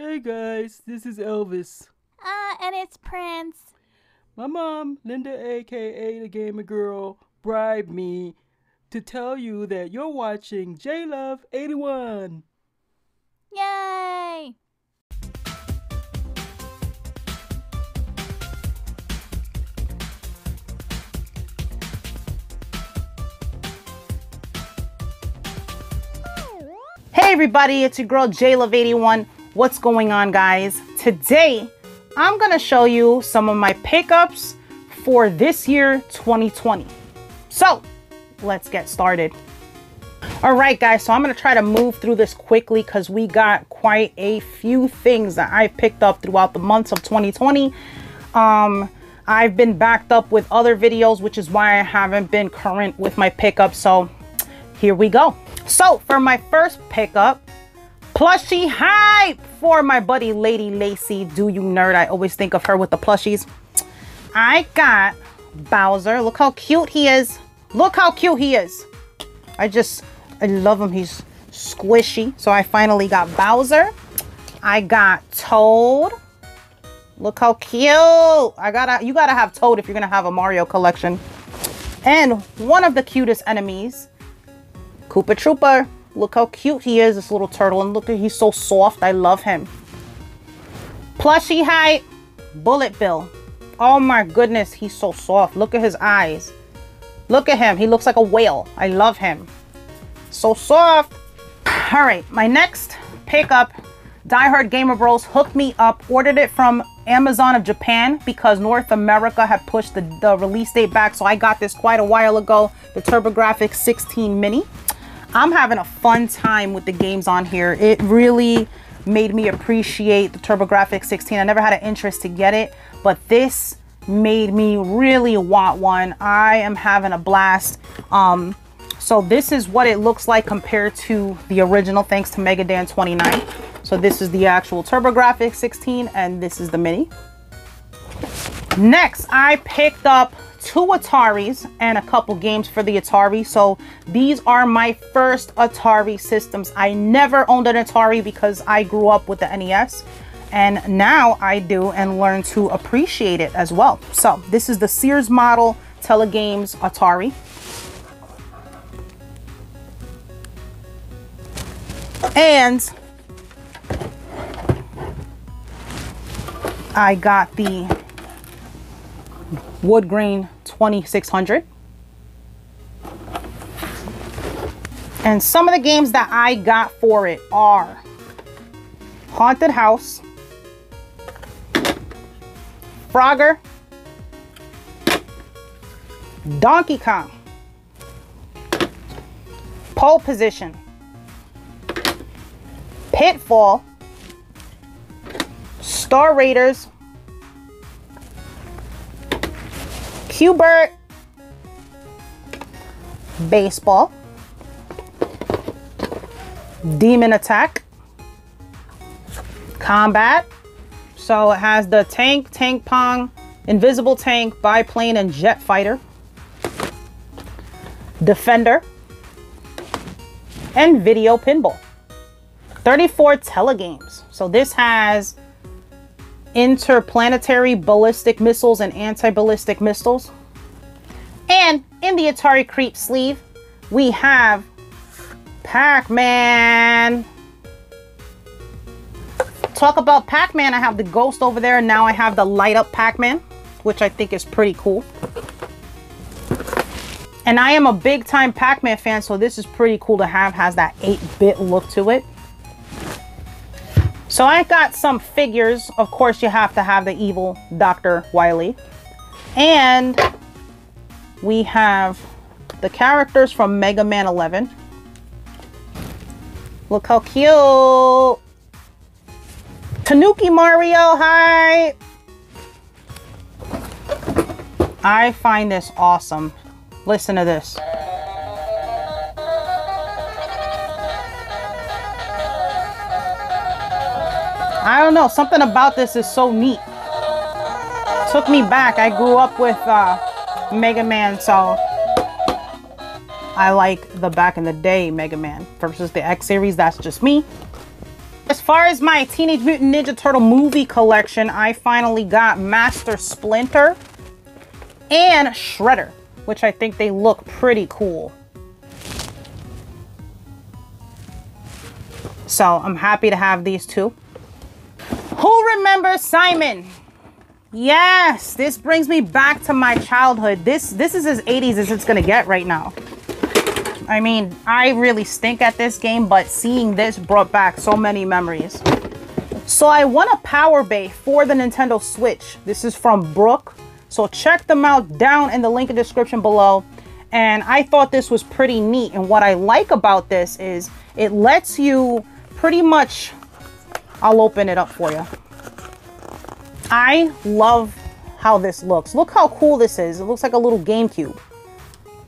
Hey guys, this is Elvis. Uh, and it's Prince. My mom, Linda aka the Gamer Girl, bribed me to tell you that you're watching JLuv81. Yay! Hey everybody, it's your girl JLuv81. What's going on guys? Today, I'm gonna show you some of my pickups for this year 2020. So, let's get started. All right guys, so I'm gonna try to move through this quickly because we got quite a few things that I picked up throughout the months of 2020. Um, I've been backed up with other videos, which is why I haven't been current with my pickups. So here we go. So for my first pickup, plushie hype for my buddy Lady Lacy. Do you nerd? I always think of her with the plushies. I got Bowser. Look how cute he is. Look how cute he is. I just, I love him. He's squishy. So I finally got Bowser. I got Toad. Look how cute. I gotta, you gotta have Toad if you're gonna have a Mario collection. And one of the cutest enemies, Koopa Troopa. Look how cute he is, this little turtle. And look at he's so soft. I love him. Plushie height, Bullet Bill. Oh my goodness, he's so soft. Look at his eyes. Look at him. He looks like a whale. I love him. So soft. All right, my next pickup, Die Hard Gamer Bros hooked me up, ordered it from Amazon of Japan because North America had pushed the, the release date back. So I got this quite a while ago, the TurboGrafx 16 Mini. I'm having a fun time with the games on here. It really made me appreciate the TurboGrafx 16. I never had an interest to get it, but this made me really want one. I am having a blast. Um, so this is what it looks like compared to the original, thanks to Megadan 29. So this is the actual TurboGrafx 16 and this is the mini. Next, I picked up two Ataris and a couple games for the Atari. So these are my first Atari systems. I never owned an Atari because I grew up with the NES and now I do and learn to appreciate it as well. So this is the Sears model Telegames Atari. And I got the wood grain 2600. And some of the games that I got for it are Haunted House, Frogger, Donkey Kong, Pole Position, Pitfall, Star Raiders, Q*bert, Baseball, Demon Attack, Combat. So it has the tank, tank pong, invisible tank, biplane, and jet fighter. Defender. And video pinball. 34 telegames. So this has interplanetary ballistic missiles and anti-ballistic missiles. And in the Atari Creep sleeve, we have Pac-Man. Talk about Pac-Man, I have the ghost over there, and now I have the light up Pac-Man, which I think is pretty cool. And I am a big time Pac-Man fan, so this is pretty cool to have, has that 8-bit look to it. So I got some figures. Of course, you have to have the evil Dr. Wily. And we have the characters from Mega Man 11. Look how cute. Tanuki Mario, hi. I find this awesome. Listen to this. I don't know, something about this is so neat. Took me back. I grew up with uh, Mega Man, so I like the back in the day Mega Man versus the X series. That's just me. As far as my Teenage Mutant Ninja Turtle movie collection, I finally got Master Splinter and Shredder, which I think they look pretty cool. So I'm happy to have these two. Who remembers Simon? Yes, this brings me back to my childhood. This this is as 80s as it's gonna get right now. I mean, I really stink at this game, but seeing this brought back so many memories. So I won a Power Bay for the Nintendo Switch. This is from Brook. So check them out down in the link in the description below. And I thought this was pretty neat. And what I like about this is it lets you pretty much, I'll open it up for you. I love how this looks. Look how cool this is. It looks like a little GameCube.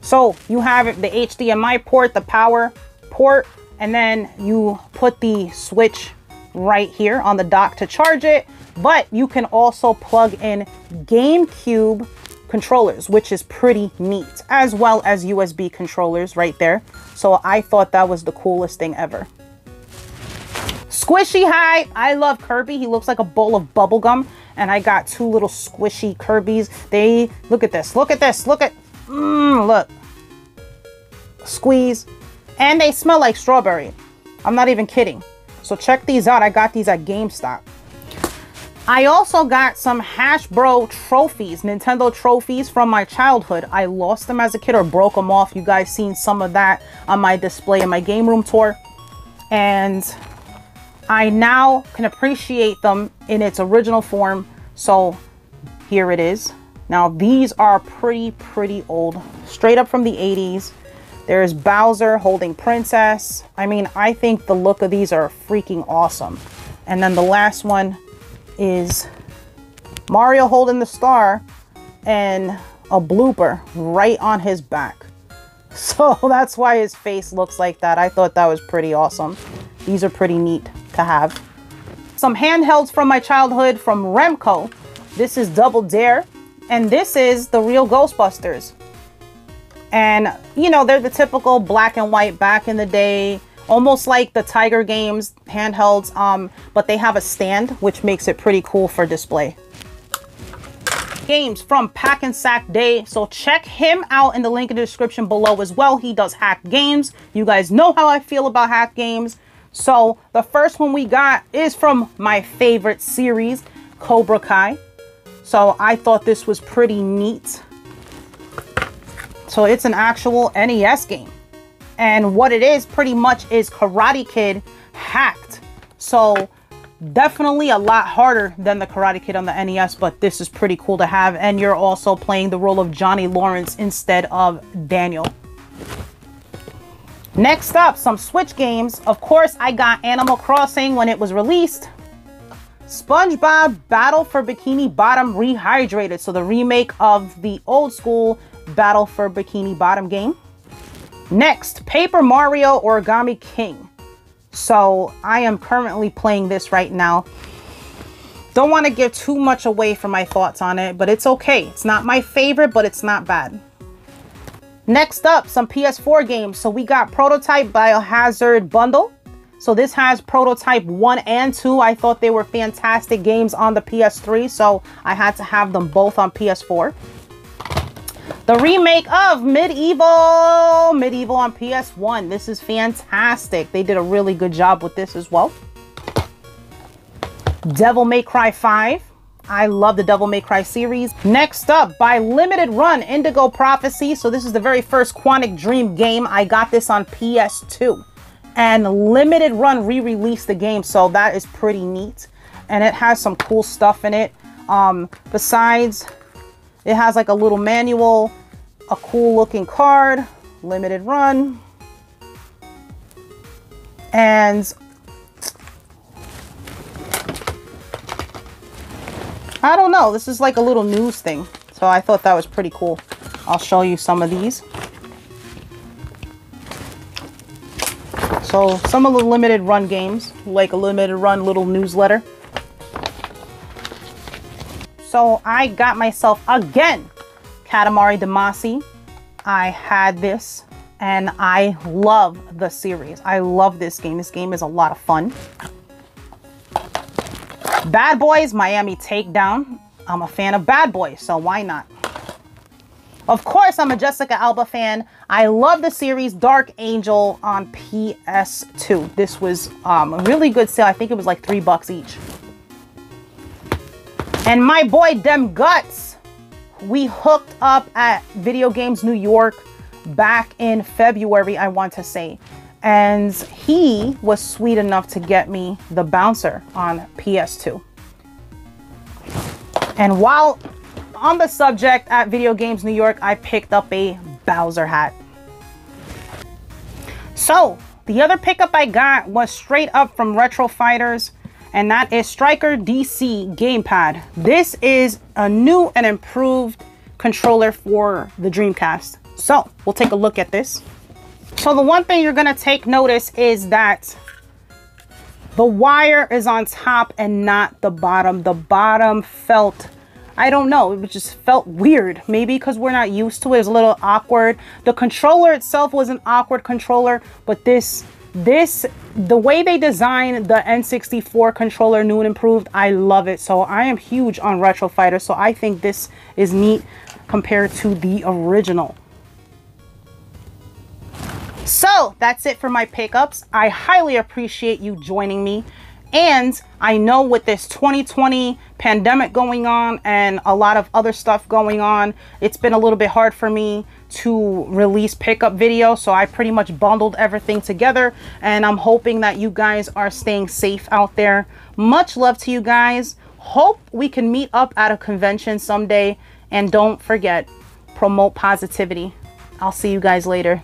So you have the HDMI port, the power port, and then you put the switch right here on the dock to charge it. But you can also plug in GameCube controllers, which is pretty neat, as well as USB controllers right there. So I thought that was the coolest thing ever. Squishy High. I love Kirby. He looks like a bowl of bubblegum. And I got two little squishy Kirby's. They, look at this. Look at this. Look at, mmm, look. Squeeze. And they smell like strawberry. I'm not even kidding. So check these out. I got these at GameStop. I also got some Hasbro trophies, Nintendo trophies from my childhood. I lost them as a kid or broke them off. You guys seen some of that on my display in my game room tour. And I now can appreciate them in its original form. So here it is. Now these are pretty, pretty old, straight up from the 80s. There's Bowser holding Princess. I mean, I think the look of these are freaking awesome. And then the last one is Mario holding the star and a blooper right on his back. So that's why his face looks like that. I thought that was pretty awesome. These are pretty neat to have. Some handhelds from my childhood from Remco. This is Double Dare. And this is the real Ghostbusters. And, you know, they're the typical black and white back in the day, almost like the Tiger Games handhelds, um, but they have a stand, which makes it pretty cool for display. Games from Pac N Sac Dave, so check him out in the link in the description below as well. He does hack games. You guys know how I feel about hack games. So the first one we got is from my favorite series, Cobra Kai. So I thought this was pretty neat. So it's an actual NES game. And what it is pretty much is Karate Kid hacked. So definitely a lot harder than the Karate Kid on the NES, but this is pretty cool to have. And you're also playing the role of Johnny Lawrence instead of Daniel. Next up, some Switch games. Of course, I got Animal Crossing when it was released. SpongeBob Battle for Bikini Bottom Rehydrated. So the remake of the old school Battle for Bikini Bottom game. Next, Paper Mario Origami King. So I am currently playing this right now. Don't want to give too much away from my thoughts on it, but it's okay. It's not my favorite, but it's not bad. Next up, some PS4 games. So we got Prototype Biohazard Bundle. So this has Prototype 1 and 2. I thought they were fantastic games on the PS3, so I had to have them both on PS4. The remake of MediEvil, MediEvil on PS1. This is fantastic. They did a really good job with this as well. Devil May Cry 5. I love the Devil May Cry series. Next up, by Limited Run, Indigo Prophecy. So this is the very first Quantic Dream game. I got this on PS2. And Limited Run re-released the game, so that is pretty neat. And it has some cool stuff in it. Um, besides it has like a little manual, a cool looking card, limited run, and I don't know. This is like a little news thing. So I thought that was pretty cool. I'll show you some of these. So some of the limited run games, like a limited run little newsletter. So I got myself again Katamari Damacy. I had this and I love the series. I love this game. This game is a lot of fun. Bad Boys, Miami Takedown. I'm a fan of Bad Boys, so why not? Of course, I'm a Jessica Alba fan. I love the series Dark Angel on PS2. This was um, a really good sale. I think it was like three bucks each. And my boy Dem Guts, we hooked up at Video Games New York back in February, I want to say. And he was sweet enough to get me the bouncer on PS2. And while on the subject at Video Games New York, I picked up a Bowser hat. So, the other pickup I got was straight up from Retro Fighters, and that is Striker DC Gamepad. This is a new and improved controller for the Dreamcast. So, we'll take a look at this. So, the one thing you're to take notice is that the wire is on top and not the bottom. The bottom felt I don't know. It just felt weird. Maybe because we're not used to it. It was a little awkward. The controller itself was an awkward controller, but this, this, the way they designed the N64 controller, new and improved, I love it. So I am huge on Retro Fighter. So I think this is neat compared to the original. So that's it for my pickups. I highly appreciate you joining me. And I know with this 2020 pandemic going on and a lot of other stuff going on, it's been a little bit hard for me to release pickup video. So I pretty much bundled everything together and I'm hoping that you guys are staying safe out there. Much love to you guys. Hope we can meet up at a convention someday. And don't forget, promote positivity. I'll see you guys later.